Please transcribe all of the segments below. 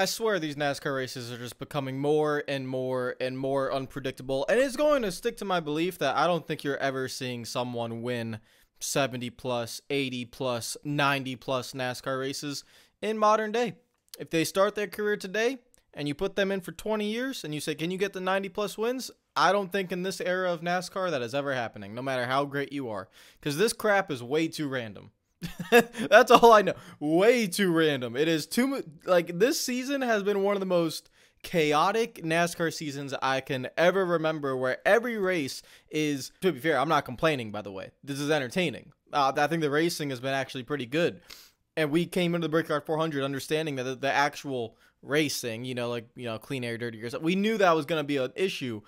I swear these NASCAR races are just becoming more and more and more unpredictable. And it's going to stick to my belief that I don't think you're ever seeing someone win 70 plus, 80 plus, 90 plus NASCAR races in modern day. If they start their career today and you put them in for 20 years and you say, Can you get the 90 plus wins? I don't think in this era of NASCAR that is ever happening, no matter how great you are. Because this crap is way too random. That's all I know. Way too random. It is too like this season has been one of the most chaotic NASCAR seasons I can ever remember where every race is to be fair, I'm not complaining by the way. This is entertaining. Uh, I think the racing has been actually pretty good. And we came into the Brickyard 400 understanding that the, the actual racing, you know, like, you know, clean air, dirty air, we knew that was going to be an issue.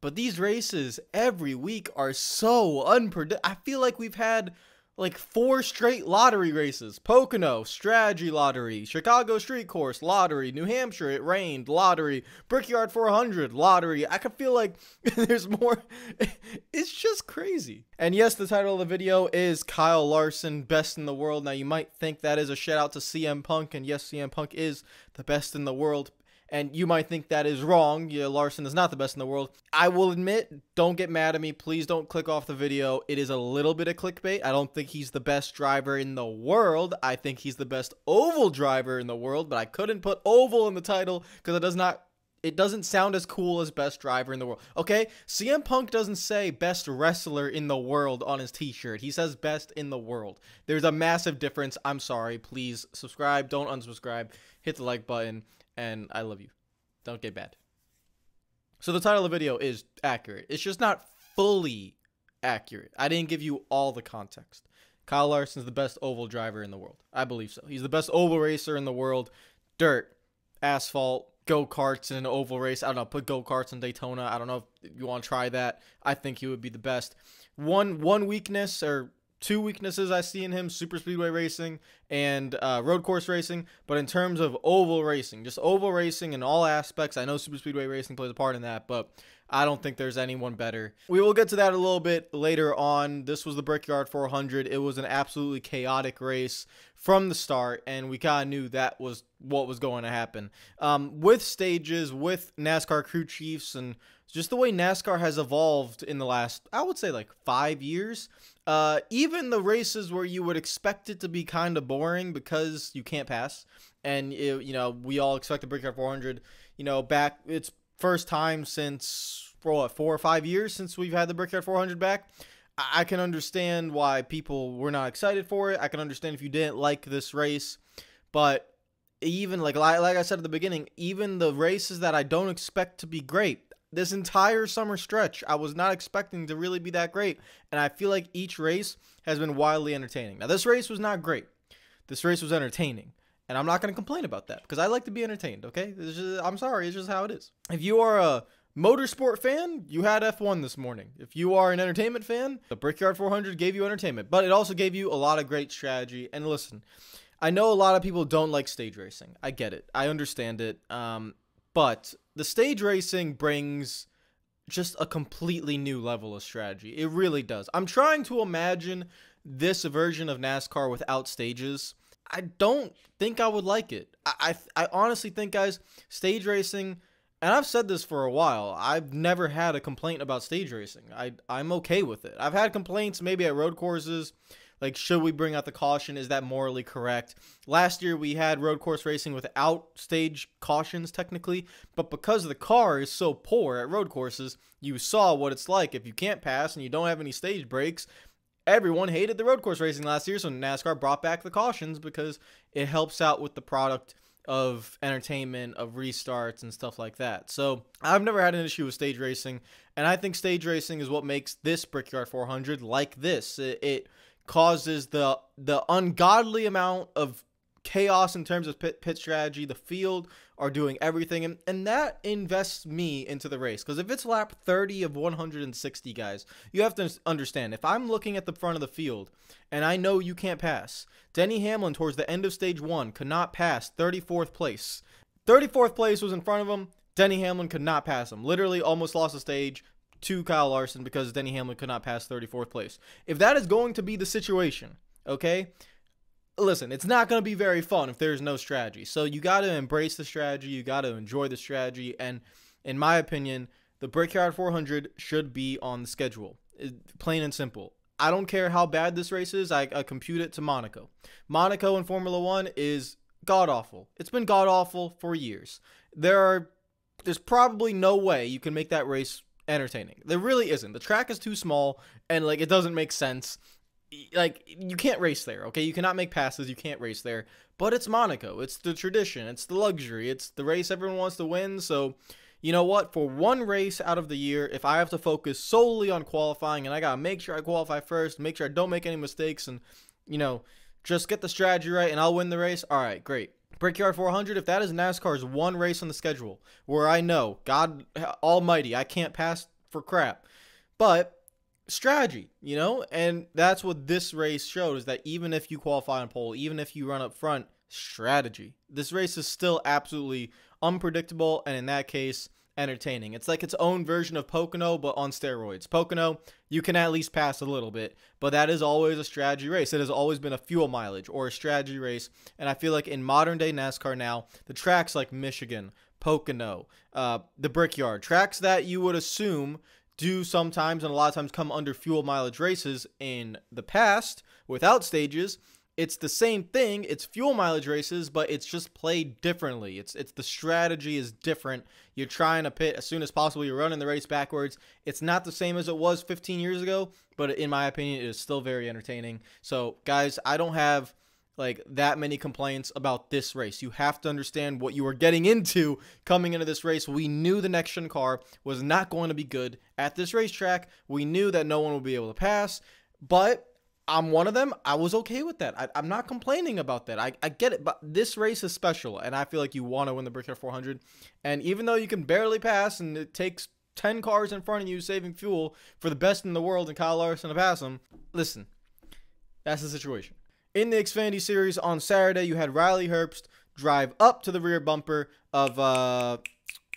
But these races every week are so unpredictable. I feel like we've had like four straight lottery races Pocono, Strategy Lottery, Chicago Street Course, Lottery, New Hampshire, it rained, Lottery, Brickyard 400, Lottery. I can feel like there's more. It's just crazy. And yes, the title of the video is Kyle Larson, Best in the World. Now, you might think that is a shout out to CM Punk, and yes, CM Punk is the best in the world and you might think that is wrong. Yeah, Larson is not the best in the world. I will admit, don't get mad at me. Please don't click off the video. It is a little bit of clickbait. I don't think he's the best driver in the world. I think he's the best oval driver in the world, but I couldn't put oval in the title because it does not it doesn't sound as cool as best driver in the world. Okay? CM Punk doesn't say best wrestler in the world on his t-shirt. He says best in the world. There's a massive difference. I'm sorry. Please subscribe, don't unsubscribe. Hit the like button and I love you. Don't get bad. So the title of the video is accurate. It's just not fully accurate. I didn't give you all the context. Kyle Larson's the best oval driver in the world. I believe so. He's the best oval racer in the world. Dirt, asphalt, go karts in an oval race. I don't know. Put go karts in Daytona. I don't know if you want to try that. I think he would be the best. One one weakness or two weaknesses I see in him super speedway racing and uh, road course racing. But in terms of oval racing, just oval racing in all aspects, I know super speedway racing plays a part in that, but I don't think there's anyone better. We will get to that a little bit later on. This was the Brickyard 400. It was an absolutely chaotic race from the start, and we kind of knew that was what was going to happen. Um, with stages, with NASCAR crew chiefs, and just the way NASCAR has evolved in the last, I would say, like five years. Uh, even the races where you would expect it to be kind of boring because you can't pass, and it, you know we all expect the Brickyard 400. You know, back it's first time since for what four or five years since we've had the Brickyard 400 back. I can understand why people were not excited for it. I can understand if you didn't like this race, but even like like I said at the beginning, even the races that I don't expect to be great, this entire summer stretch, I was not expecting to really be that great. And I feel like each race has been wildly entertaining. Now, this race was not great. This race was entertaining. And I'm not going to complain about that because I like to be entertained, okay? Just, I'm sorry, it's just how it is. If you are a motorsport fan, you had F1 this morning. If you are an entertainment fan, the Brickyard 400 gave you entertainment, but it also gave you a lot of great strategy. And listen, I know a lot of people don't like stage racing. I get it. I understand it. Um, but the stage racing brings just a completely new level of strategy. It really does. I'm trying to imagine this version of NASCAR without stages. I don't think I would like it. I, I, I honestly think, guys, stage racing, and I've said this for a while, I've never had a complaint about stage racing. I, I'm okay with it. I've had complaints maybe at road courses like, should we bring out the caution? Is that morally correct? Last year we had road course racing without stage cautions, technically, but because the car is so poor at road courses, you saw what it's like if you can't pass and you don't have any stage breaks. Everyone hated the road course racing last year, so NASCAR brought back the cautions because it helps out with the product of entertainment, of restarts, and stuff like that. So I've never had an issue with stage racing, and I think stage racing is what makes this Brickyard 400 like this. It, it causes the the ungodly amount of chaos in terms of pit, pit strategy. The field are doing everything, and, and that invests me into the race. Because if it's lap 30 of 160 guys, you have to understand if I'm looking at the front of the field and I know you can't pass, Denny Hamlin towards the end of stage one could not pass 34th place. 34th place was in front of him. Denny Hamlin could not pass him. Literally almost lost the stage to Kyle Larson because Denny Hamlin could not pass 34th place. If that is going to be the situation, okay, listen, it's not going to be very fun if there's no strategy. So you got to embrace the strategy, you got to enjoy the strategy and in my opinion, the Brickyard 400 should be on the schedule. Plain and simple. I don't care how bad this race is. I, I compute it to Monaco. Monaco in Formula One is god awful. It's been god awful for years. There are there's probably no way you can make that race entertaining. There really isn't. The track is too small and like it doesn't make sense. Like you can't race there, okay? You cannot make passes, you can't race there. But it's Monaco. It's the tradition, it's the luxury, it's the race everyone wants to win, so you know what? For one race out of the year, if I have to focus solely on qualifying and I got to make sure I qualify first, make sure I don't make any mistakes and, you know, just get the strategy right and I'll win the race, all right, great. Brickyard 400, if that is NASCAR's one race on the schedule where I know, God Almighty, I can't pass for crap. But strategy, you know? And that's what this race showed is that even if you qualify on pole, even if you run up front, strategy. This race is still absolutely unpredictable and in that case, entertaining. It's like its own version of Pocono, but on steroids. Pocono, you can at least pass a little bit, but that is always a strategy race. It has always been a fuel mileage or a strategy race, and I feel like in modern day NASCAR now, the tracks like Michigan, Pocono, uh, the Brickyard, tracks that you would assume do sometimes and a lot of times come under fuel mileage races in the past without stages it's the same thing. It's fuel mileage races, but it's just played differently. It's it's the strategy is different. You're trying to pit as soon as possible. You're running the race backwards. It's not the same as it was 15 years ago, but in my opinion, it is still very entertaining. So, guys, I don't have like that many complaints about this race. You have to understand what you are getting into coming into this race. We knew the next gen car was not going to be good at this racetrack. We knew that no one would be able to pass, but I'm one of them. I was okay with that. I, am not complaining about that. I, I get it, but this race is special, and I feel like you want to win the Brickyard 400. And even though you can barely pass, and it takes 10 cars in front of you saving fuel for the best in the world and Kyle Larson to pass them, listen, that's the situation. In the Xfinity Series on Saturday, you had Riley Herbst drive up to the rear bumper of uh,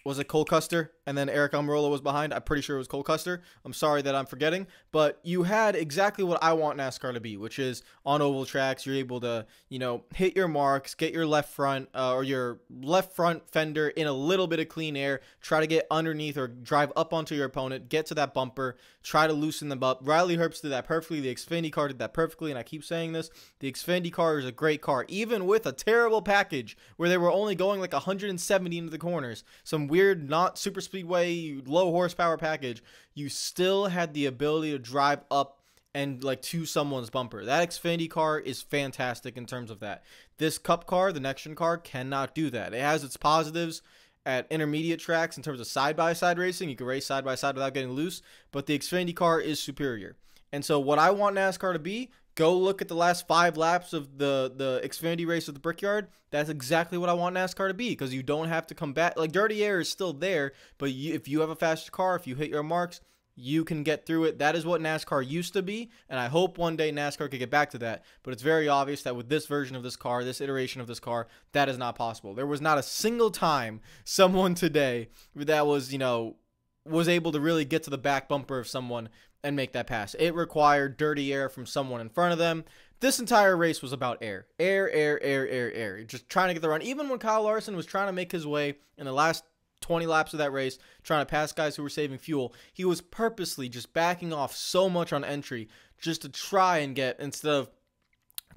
was it Cole Custer? And then Eric Almirola was behind. I'm pretty sure it was Cole Custer. I'm sorry that I'm forgetting. But you had exactly what I want NASCAR to be, which is on oval tracks, you're able to, you know, hit your marks, get your left front uh, or your left front fender in a little bit of clean air, try to get underneath or drive up onto your opponent, get to that bumper, try to loosen them up. Riley Herbst did that perfectly. The Xfinity car did that perfectly. And I keep saying this the Xfinity car is a great car, even with a terrible package where they were only going like 170 into the corners. Some weird, not super speedway, low horsepower package, you still had the ability to drive up and like to someone's bumper. That Xfinity car is fantastic in terms of that. This Cup car, the next gen car, cannot do that. It has its positives at intermediate tracks in terms of side by side racing. You can race side by side without getting loose, but the Xfinity car is superior. And so, what I want NASCAR to be Go look at the last five laps of the the Xfinity race of the Brickyard. That's exactly what I want NASCAR to be because you don't have to come back. Like dirty air is still there, but you, if you have a faster car, if you hit your marks, you can get through it. That is what NASCAR used to be, and I hope one day NASCAR could get back to that. But it's very obvious that with this version of this car, this iteration of this car, that is not possible. There was not a single time someone today that was, you know, was able to really get to the back bumper of someone and make that pass. It required dirty air from someone in front of them. This entire race was about air. Air, air, air, air, air. Just trying to get the run. Even when Kyle Larson was trying to make his way in the last 20 laps of that race, trying to pass guys who were saving fuel, he was purposely just backing off so much on entry just to try and get, instead of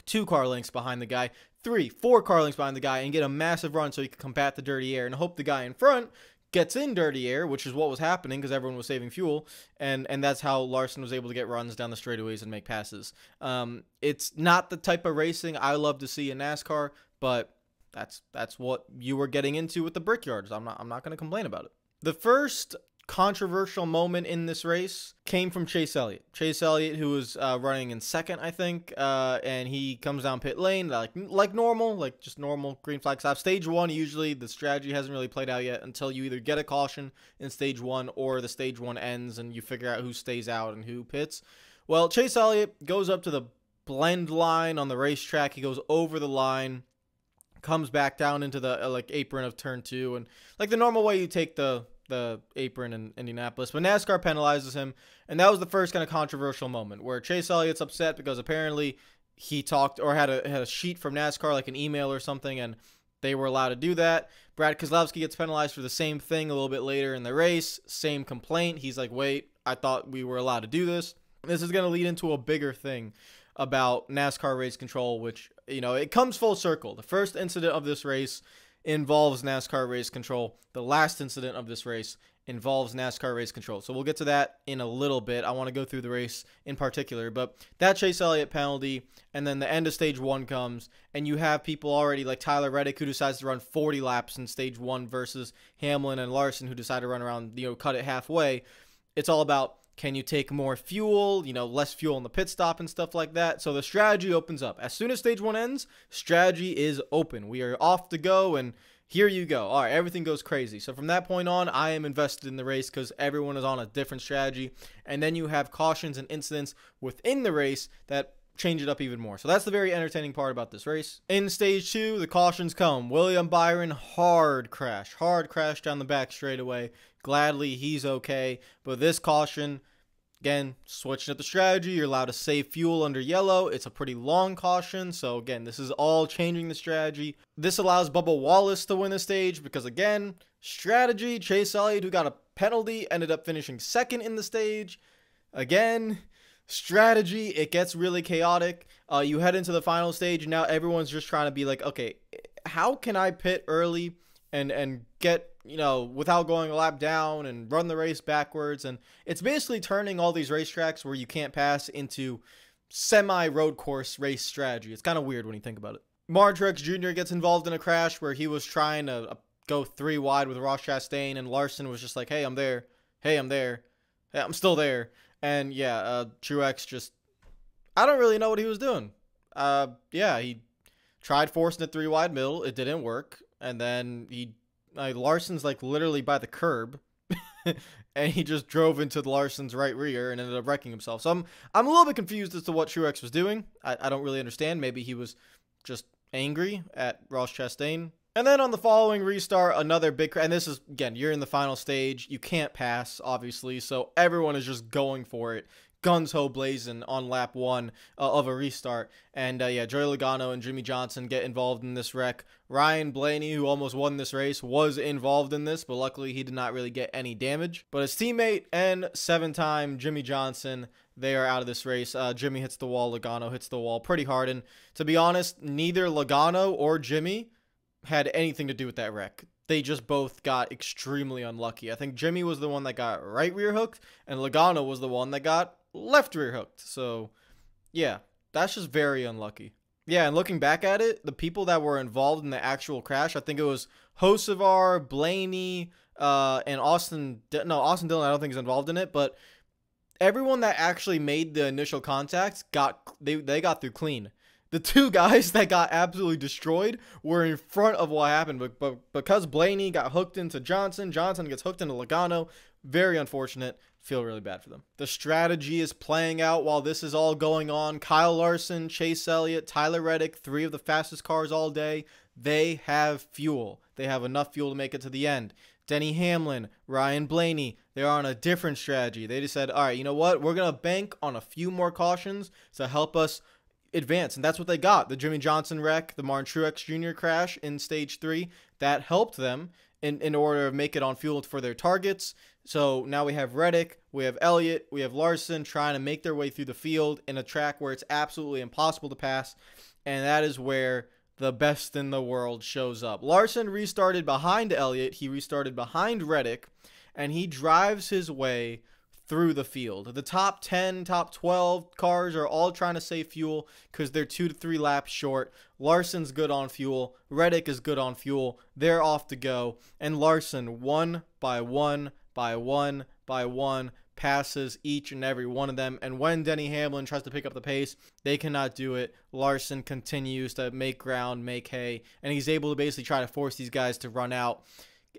two car lengths behind the guy, three, four car lengths behind the guy and get a massive run so he could combat the dirty air and hope the guy in front gets in dirty air, which is what was happening because everyone was saving fuel, and and that's how Larson was able to get runs down the straightaways and make passes. Um, it's not the type of racing I love to see in NASCAR, but that's that's what you were getting into with the Brickyards. I'm not I'm not going to complain about it. The first controversial moment in this race came from Chase Elliott. Chase Elliott, who was uh, running in second, I think, uh, and he comes down pit lane like like normal, like just normal green flag stop. Stage one, usually the strategy hasn't really played out yet until you either get a caution in stage one or the stage one ends and you figure out who stays out and who pits. Well, Chase Elliott goes up to the blend line on the racetrack. He goes over the line comes back down into the uh, like apron of turn two and like the normal way you take the the apron in Indianapolis, but NASCAR penalizes him, and that was the first kind of controversial moment where Chase Elliott's upset because apparently he talked or had a had a sheet from NASCAR, like an email or something, and they were allowed to do that. Brad Keselowski gets penalized for the same thing a little bit later in the race. Same complaint. He's like, wait, I thought we were allowed to do this. This is going to lead into a bigger thing about NASCAR race control, which, you know, it comes full circle. The first incident of this race involves NASCAR race control. The last incident of this race involves NASCAR race control. So we'll get to that in a little bit. I want to go through the race in particular, but that Chase Elliott penalty, and then the end of stage one comes, and you have people already like Tyler Reddick who decides to run 40 laps in stage one versus Hamlin and Larson who decide to run around, you know, cut it halfway. It's all about can you take more fuel, you know, less fuel in the pit stop and stuff like that? So the strategy opens up. As soon as stage one ends, strategy is open. We are off to go, and here you go. All right, everything goes crazy. So from that point on, I am invested in the race because everyone is on a different strategy. And then you have cautions and incidents within the race that change it up even more. So that's the very entertaining part about this race. In stage two, the cautions come. William Byron, hard crash. Hard crash down the back straightaway. Gladly, he's okay. But this caution, again, switching up the strategy. You're allowed to save fuel under yellow. It's a pretty long caution. So again, this is all changing the strategy. This allows Bubba Wallace to win the stage because again, strategy. Chase Elliott, who got a penalty, ended up finishing second in the stage. Again, strategy, it gets really chaotic. Uh, you head into the final stage, and now everyone's just trying to be like, okay, how can I pit early and and get you know without going a lap down and run the race backwards? And it's basically turning all these racetracks where you can't pass into semi road course race strategy. It's kind of weird when you think about it. Truex Jr. gets involved in a crash where he was trying to uh, go three wide with Ross Chastain, and Larson was just like, "Hey, I'm there. Hey, I'm there. Hey, I'm still there." And yeah, uh, Truex just, I don't really know what he was doing. Uh, yeah, he tried forcing it three wide middle. It didn't work. And then he, like, Larson's like literally by the curb. and he just drove into Larson's right rear and ended up wrecking himself. So I'm, I'm a little bit confused as to what Truex was doing. I, I don't really understand. Maybe he was just angry at Ross Chastain. And then on the following restart, another big and this is again, you're in the final stage. You can't pass, obviously, so everyone is just going for it. Guns ho blazing on lap one uh, of a restart. And uh, yeah, Joey Logano and Jimmie Johnson get involved in this wreck. Ryan Blaney, who almost won this race, was involved in this, but luckily he did not really get any damage. But his teammate and seven time Jimmie Johnson they are out of this race. Uh, Jimmie hits the wall, Logano hits the wall pretty hard. And to be honest, neither Logano or Jimmie had anything to do with that wreck. They just both got extremely unlucky. I think Jimmie was the one that got right rear hooked, and Logano was the one that got left rear hooked. So, yeah, that's just very unlucky. Yeah, and looking back at it, the people that were involved in the actual crash, I think it was Hocevar, Blaney, uh, and Austin. No, Austin Dillon, I don't think is involved in it, but everyone that actually made the initial contact got they they got through clean the two guys that got absolutely destroyed were in front of what happened. But, but because Blaney got hooked into Johnson, Johnson gets hooked into Logano. Very unfortunate. Feel really bad for them. The strategy is playing out while this is all going on. Kyle Larson, Chase Elliott, Tyler Reddick, three of the fastest cars all day. They have fuel. They have enough fuel to make it to the end. Denny Hamlin, Ryan Blaney, they're on a different strategy. They just said, all right, you know what? We're going to bank on a few more cautions to help us advance, and that's what they got. The Jimmie Johnson wreck, the Martin Truex Jr. crash in stage three, that helped them in, in order to make it on fuel for their targets. So now we have Reddick, we have Elliott, we have Larson trying to make their way through the field in a track where it's absolutely impossible to pass, and that is where the best in the world shows up. Larson restarted behind Elliott, he restarted behind Reddick, and he drives his way through the field. The top 10, top 12 cars are all trying to save fuel because they're two to three laps short. Larson's good on fuel. Reddick is good on fuel. They're off to go. And Larson, one by one by one by one, passes each and every one of them. And when Denny Hamlin tries to pick up the pace, they cannot do it. Larson continues to make ground, make hay, and he's able to basically try to force these guys to run out.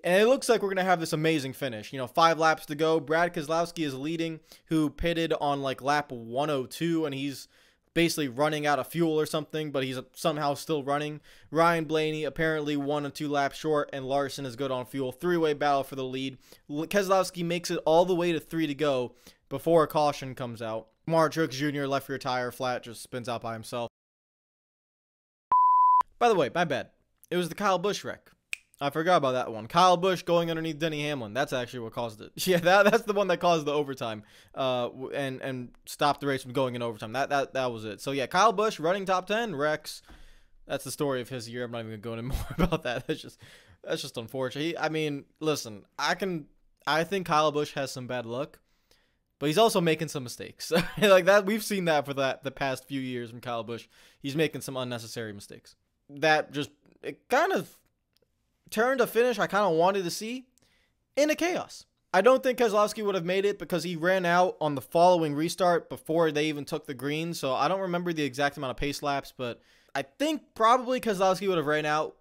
And it looks like we're going to have this amazing finish. You know, five laps to go. Brad Keselowski is leading, who pitted on like lap 102, and he's basically running out of fuel or something, but he's somehow still running. Ryan Blaney apparently one or two laps short, and Larson is good on fuel. Three way battle for the lead. Keselowski makes it all the way to three to go before a caution comes out. Martin Truex Jr. left rear tire flat, just spins out by himself. By the way, my bad. It was the Kyle Busch wreck. I forgot about that one. Kyle Busch going underneath Denny Hamlin. That's actually what caused it. Yeah, that, that's the one that caused the overtime, uh, and and stopped the race from going in overtime. That that that was it. So yeah, Kyle Busch running top ten. Wrecks. That's the story of his year. I'm not even going to go into more about that. That's just that's just unfortunate. He, I mean, listen, I can. I think Kyle Busch has some bad luck, but he's also making some mistakes. like that, we've seen that for that the past few years from Kyle Busch. He's making some unnecessary mistakes. That just it kind of turned to finish I kind of wanted to see in a chaos. I don't think Keselowski would have made it because he ran out on the following restart before they even took the green. So I don't remember the exact amount of pace laps, but I think probably Keselowski would have ran out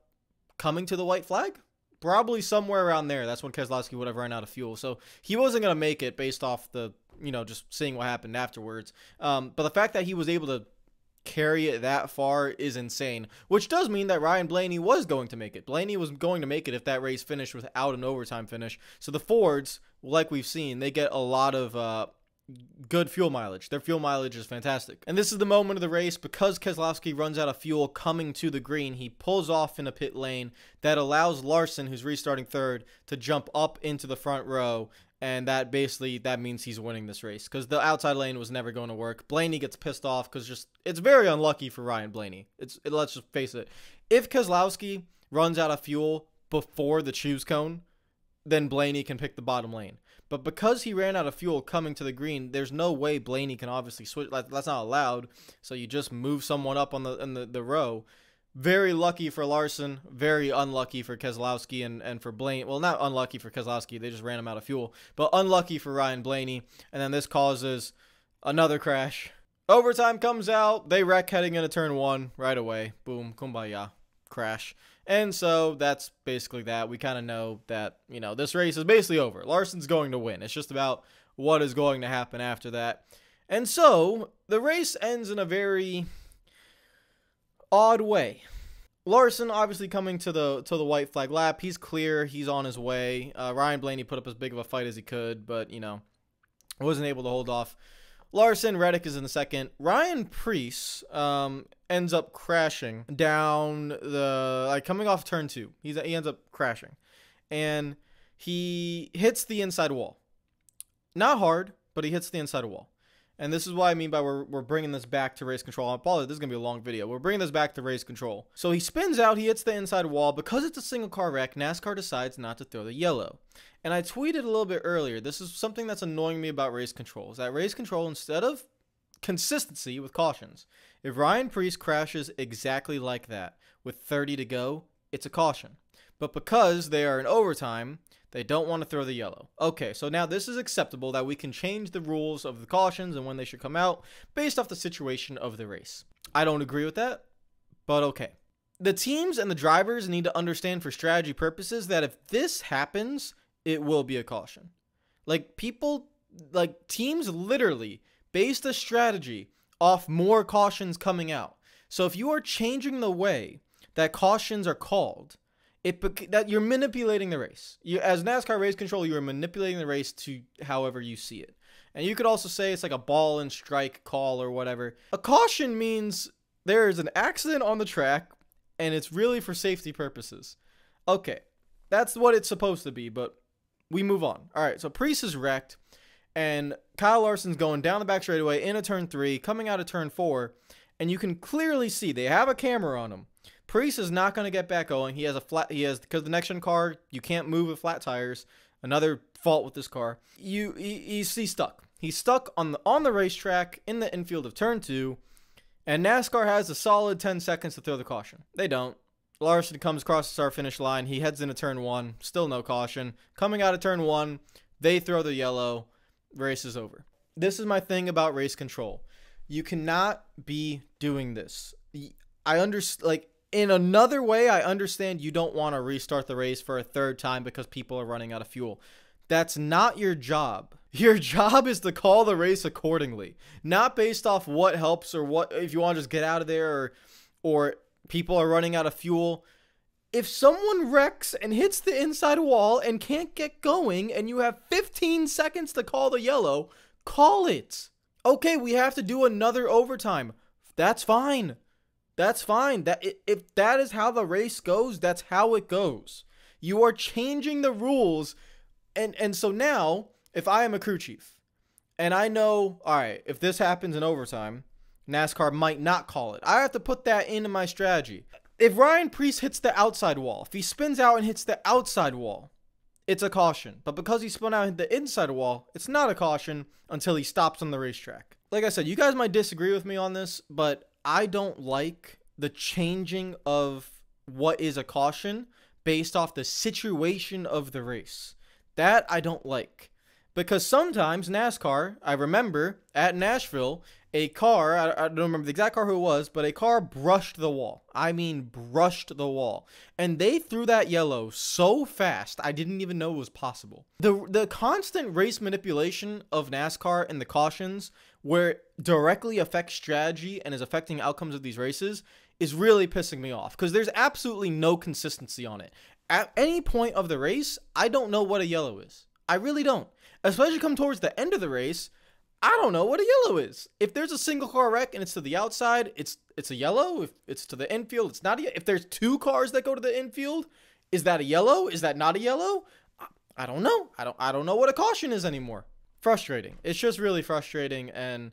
coming to the white flag. Probably somewhere around there. That's when Keselowski would have run out of fuel. So he wasn't going to make it based off the, you know, just seeing what happened afterwards. Um, but the fact that he was able to carry it that far is insane. Which does mean that Ryan Blaney was going to make it. Blaney was going to make it if that race finished without an overtime finish. So the Fords, like we've seen, they get a lot of uh, good fuel mileage. Their fuel mileage is fantastic. And this is the moment of the race because Keselowski runs out of fuel coming to the green. He pulls off in a pit lane that allows Larson, who's restarting third, to jump up into the front row and that basically that means he's winning this race because the outside lane was never going to work. Blaney gets pissed off because just it's very unlucky for Ryan Blaney. It's it, let's just face it. If Keselowski runs out of fuel before the choose cone, then Blaney can pick the bottom lane. But because he ran out of fuel coming to the green, there's no way Blaney can obviously switch. That's not allowed. So you just move someone up on the in the, the row very lucky for Larson, very unlucky for Keselowski and, and for Blaine. Well, not unlucky for Keselowski, they just ran him out of fuel, but unlucky for Ryan Blaney. And then this causes another crash. Overtime comes out, they wreck heading into turn one right away. Boom, kumbaya, crash. And so that's basically that. We kind of know that, you know, this race is basically over. Larson's going to win. It's just about what is going to happen after that. And so the race ends in a very odd way. Larson obviously coming to the to the white flag lap. He's clear. He's on his way. Uh, Ryan Blaney put up as big of a fight as he could, but you know, wasn't able to hold off. Larson Reddick is in the second. Ryan Preece um, ends up crashing down the like coming off turn two. He's he ends up crashing, and he hits the inside wall. Not hard, but he hits the inside wall. And this is what I mean by we're, we're bringing this back to race control. I apologize, this is going to be a long video. We're bringing this back to race control. So he spins out, he hits the inside wall. Because it's a single car wreck, NASCAR decides not to throw the yellow. And I tweeted a little bit earlier, this is something that's annoying me about race control, is that race control, instead of consistency with cautions, if Ryan Preece crashes exactly like that with 30 to go, it's a caution. But because they are in overtime, they don't want to throw the yellow. Okay, so now this is acceptable that we can change the rules of the cautions and when they should come out based off the situation of the race. I don't agree with that, but okay. The teams and the drivers need to understand for strategy purposes that if this happens, it will be a caution. Like people, like teams literally base the strategy off more cautions coming out. So if you are changing the way that cautions are called, it that you're manipulating the race. You as NASCAR race control, you are manipulating the race to however you see it. And you could also say it's like a ball and strike call or whatever. A caution means there is an accident on the track and it's really for safety purposes. Okay. That's what it's supposed to be, but we move on. All right, so Preece is wrecked and Kyle Larson's going down the back straightaway into turn 3, coming out of turn 4, and you can clearly see they have a camera on him Preece is not going to get back going. He has a flat. He has because the next gen car you can't move with flat tires. Another fault with this car. You he, he's, he's stuck. He's stuck on the on the racetrack in the infield of turn two, and NASCAR has a solid 10 seconds to throw the caution. They don't. Larson comes across the start finish line. He heads into turn one. Still no caution. Coming out of turn one, they throw the yellow. Race is over. This is my thing about race control. You cannot be doing this. I understand. Like in another way, I understand you don't want to restart the race for a third time because people are running out of fuel. That's not your job. Your job is to call the race accordingly, not based off what helps or what if you want to just get out of there or or people are running out of fuel. If someone wrecks and hits the inside wall and can't get going and you have 15 seconds to call the yellow, call it. Okay, we have to do another overtime. That's fine. That's fine. That if that is how the race goes, that's how it goes. You are changing the rules. And and so now, if I am a crew chief and I know, all right, if this happens in overtime, NASCAR might not call it. I have to put that into my strategy. If Ryan Preece hits the outside wall, if he spins out and hits the outside wall, it's a caution. But because he spun out and hit the inside wall, it's not a caution until he stops on the racetrack. Like I said, you guys might disagree with me on this, but I don't like the changing of what is a caution based off the situation of the race. That I don't like. Because sometimes NASCAR, I remember at Nashville, a car, I, I, don't remember the exact car who it was, but a car brushed the wall. I mean, brushed the wall. And they threw that yellow so fast, I didn't even know it was possible. The, the constant race manipulation of NASCAR and the cautions, where it directly affects strategy and is affecting outcomes of these races, is really pissing me off because there's absolutely no consistency on it. At any point of the race, I don't know what a yellow is. I really don't. Especially come towards the end of the race, I don't know what a yellow is. If there's a single car wreck and it's to the outside, it's it's a yellow. If it's to the infield, it's not a If there's two cars that go to the infield, is that a yellow? Is that not a yellow? I don't know. I don't I don't know what a caution is anymore. Frustrating. It's just really frustrating and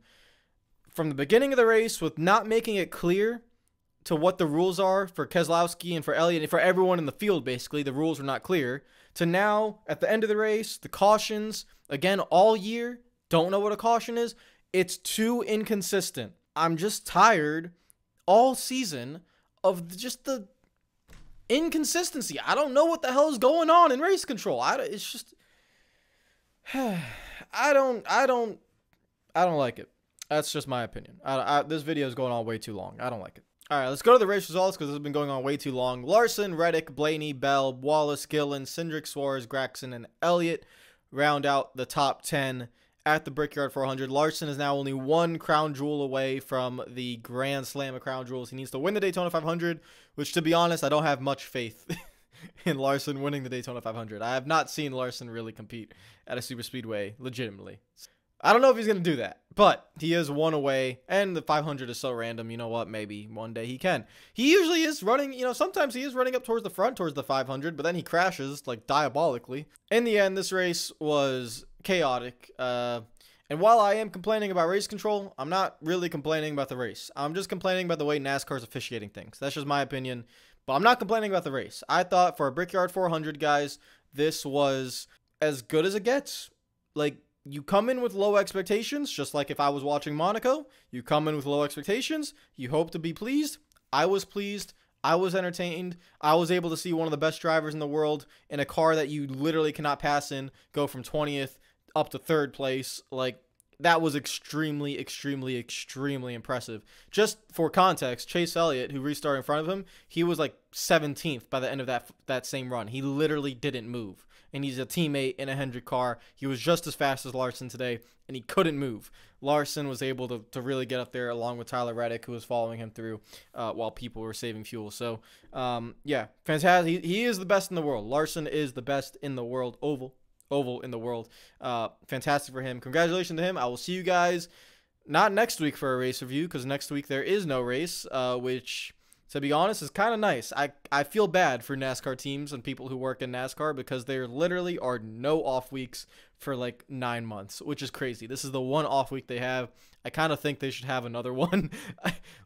from the beginning of the race with not making it clear to what the rules are for Keselowski and for Elliott and for everyone in the field basically, the rules were not clear. To now at the end of the race, the cautions again all year don't know what a caution is. It's too inconsistent. I'm just tired all season of just the inconsistency. I don't know what the hell is going on in race control. I it's just I don't I don't I don't like it. That's just my opinion. I, I, this video is going on way too long. I don't like it. All right, let's go to the race results because this has been going on way too long. Larson, Reddick, Blaney, Bell, Wallace, Gillen, Cindric, Suarez, Gragson, and Elliott round out the top 10 at the Brickyard 400. Larson is now only one crown jewel away from the Grand Slam of crown jewels. He needs to win the Daytona 500, which, to be honest, I don't have much faith in Larson winning the Daytona 500. I have not seen Larson really compete at a super speedway legitimately. I don't know if he's going to do that, but he is one away, and the 500 is so random. You know what? Maybe one day he can. He usually is running, you know, sometimes he is running up towards the front, towards the 500, but then he crashes, like, diabolically. In the end, this race was chaotic. Uh, and while I am complaining about race control, I'm not really complaining about the race. I'm just complaining about the way NASCAR is officiating things. That's just my opinion. But I'm not complaining about the race. I thought for a Brickyard 400, guys, this was as good as it gets. Like, you come in with low expectations, just like if I was watching Monaco. You come in with low expectations. You hope to be pleased. I was pleased. I was entertained. I was able to see one of the best drivers in the world in a car that you literally cannot pass in go from 20th up to third place. Like that was extremely, extremely, extremely impressive. Just for context, Chase Elliott, who restarted in front of him, he was like 17th by the end of that that same run. He literally didn't move, and he's a teammate in a Hendrick car. He was just as fast as Larson today, and he couldn't move. Larson was able to, to really get up there along with Tyler Reddick, who was following him through uh, while people were saving fuel. So, um, yeah, fantastic. He, he is the best in the world. Larson is the best in the world. Oval oval in the world. Uh, fantastic for him. Congratulations to him. I will see you guys not next week for a race review because next week there is no race, uh, which to be honest is kind of nice. I I feel bad for NASCAR teams and people who work in NASCAR because there literally are no off weeks for like nine months, which is crazy. This is the one off week they have. I kind of think they should have another one.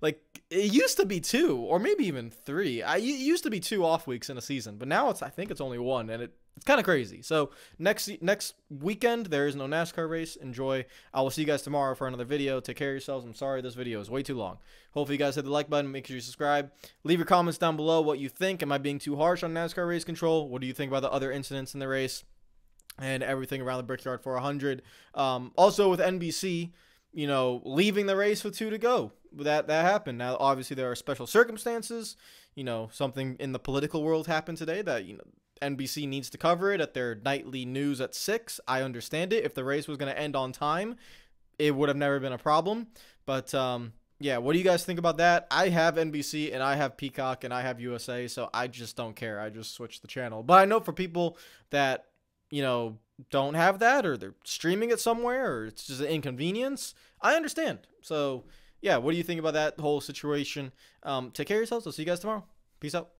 like it used to be two or maybe even three. I it used to be two off weeks in a season, but now it's I think it's only one, and it it's kind of crazy. So next next weekend there is no NASCAR race. Enjoy. I will see you guys tomorrow for another video. Take care of yourselves. I'm sorry this video is way too long. Hopefully you guys hit the like button. Make sure you subscribe. Leave your comments down below what you think. Am I being too harsh on NASCAR race control? What do you think about the other incidents in the race? And everything around the Brickyard 400. Um, also with NBC, you know, leaving the race with two to go. That that happened. Now, obviously, there are special circumstances. You know, something in the political world happened today that you know NBC needs to cover it at their nightly news at 6. I understand it. If the race was going to end on time, it would have never been a problem. But um, yeah, what do you guys think about that? I have NBC and I have Peacock and I have USA, so I just don't care. I just switch the channel. But I know for people that, you know, don't have that or they're streaming it somewhere or it's just an inconvenience, I understand. So yeah, what do you think about that whole situation? Um, take care of yourselves. I'll see you guys tomorrow. Peace out.